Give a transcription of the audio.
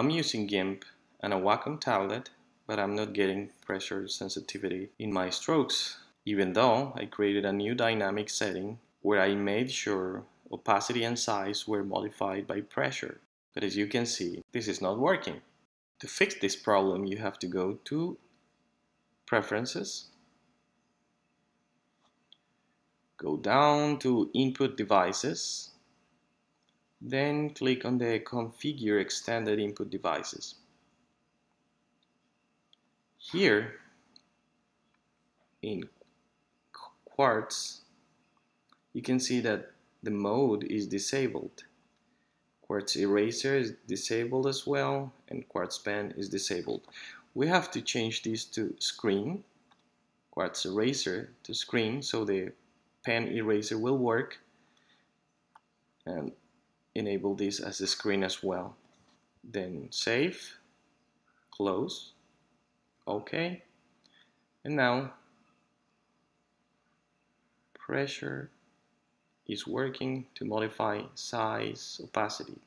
I'm using GIMP and a Wacom tablet, but I'm not getting pressure sensitivity in my strokes, even though I created a new dynamic setting where I made sure opacity and size were modified by pressure. But as you can see, this is not working. To fix this problem, you have to go to Preferences, go down to Input Devices, then click on the Configure Extended Input Devices. Here, in Quartz, you can see that the mode is disabled. Quartz Eraser is disabled as well, and Quartz Pen is disabled. We have to change this to screen, Quartz Eraser to screen, so the pen eraser will work, and enable this as a screen as well. Then save, close, OK, and now pressure is working to modify size, opacity.